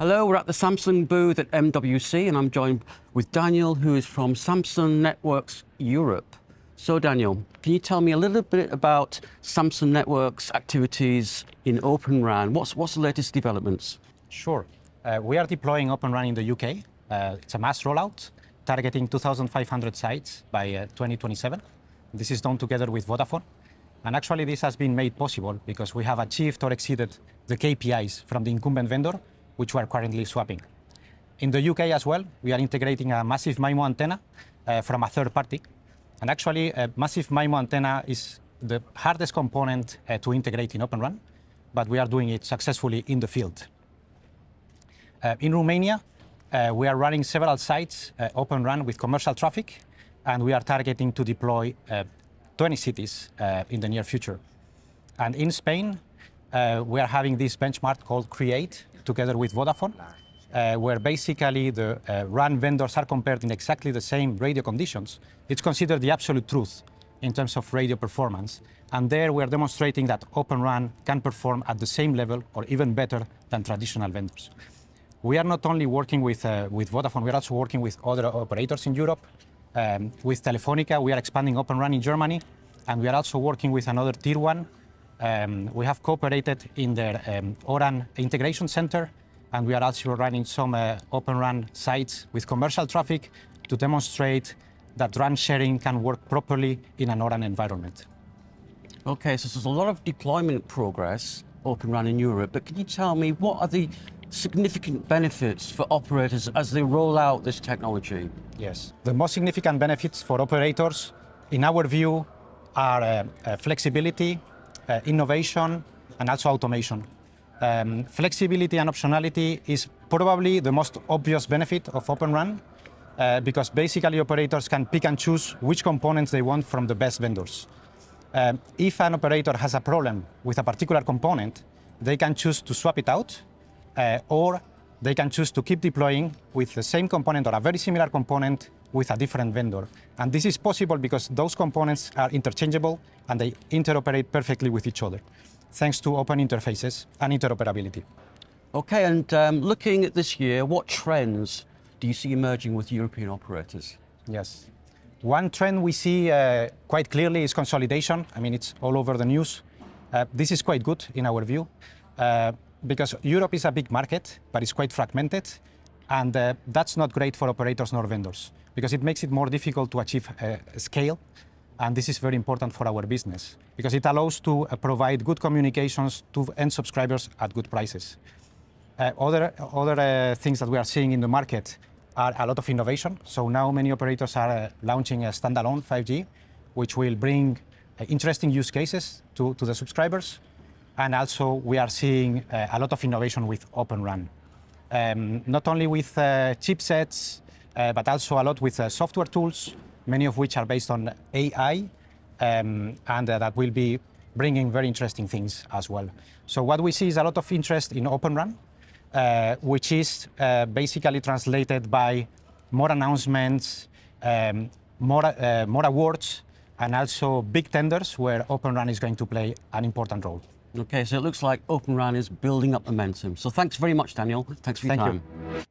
Hello, we're at the Samsung booth at MWC, and I'm joined with Daniel, who is from Samsung Networks Europe. So, Daniel, can you tell me a little bit about Samsung Networks activities in Open RAN? What's, what's the latest developments? Sure. Uh, we are deploying Open RAN in the UK. Uh, it's a mass rollout targeting 2,500 sites by uh, 2027. This is done together with Vodafone. And actually, this has been made possible because we have achieved or exceeded the KPIs from the incumbent vendor which we are currently swapping. In the UK as well, we are integrating a massive MIMO antenna uh, from a third party. And actually, a massive MIMO antenna is the hardest component uh, to integrate in Open RAN, but we are doing it successfully in the field. Uh, in Romania, uh, we are running several sites, uh, Open RAN with commercial traffic, and we are targeting to deploy uh, 20 cities in the near future. And in Spain, we are having this benchmark called CREATE, together with Vodafone, uh, where basically the uh, RAN vendors are compared in exactly the same radio conditions. It's considered the absolute truth in terms of radio performance. And there we're demonstrating that Open RAN can perform at the same level or even better than traditional vendors. We are not only working with, uh, with Vodafone, we're also working with other operators in Europe. Um, with Telefonica, we are expanding Open RAN in Germany, and we are also working with another tier one um, we have cooperated in their um, ORAN integration center, and we are also running some uh, Open RAN sites with commercial traffic to demonstrate that RAN sharing can work properly in an ORAN environment. Okay, so there's a lot of deployment progress, Open RAN in Europe, but can you tell me what are the significant benefits for operators as they roll out this technology? Yes, the most significant benefits for operators, in our view, are uh, uh, flexibility, uh, innovation, and also automation. Um, flexibility and optionality is probably the most obvious benefit of Open RAN uh, because basically operators can pick and choose which components they want from the best vendors. Um, if an operator has a problem with a particular component, they can choose to swap it out uh, or they can choose to keep deploying with the same component or a very similar component with a different vendor. And this is possible because those components are interchangeable and they interoperate perfectly with each other, thanks to open interfaces and interoperability. Okay, and um, looking at this year, what trends do you see emerging with European operators? Yes. One trend we see uh, quite clearly is consolidation. I mean, it's all over the news. Uh, this is quite good in our view uh, because Europe is a big market, but it's quite fragmented. And uh, that's not great for operators nor vendors because it makes it more difficult to achieve uh, scale. And this is very important for our business because it allows to uh, provide good communications to end subscribers at good prices. Uh, other other uh, things that we are seeing in the market are a lot of innovation. So now many operators are uh, launching a standalone 5G, which will bring interesting use cases to, to the subscribers. And also we are seeing a lot of innovation with Open RAN um, not only with uh, chipsets, uh, but also a lot with uh, software tools, many of which are based on AI, um, and that will be bringing very interesting things as well. So what we see is a lot of interest in Open RAN, uh, which is uh, basically translated by more announcements, um, more, uh, more awards, and also big tenders where Open RAN is going to play an important role. Okay, so it looks like Open RAN is building up momentum. So thanks very much, Daniel. Thanks for your Thank time. You.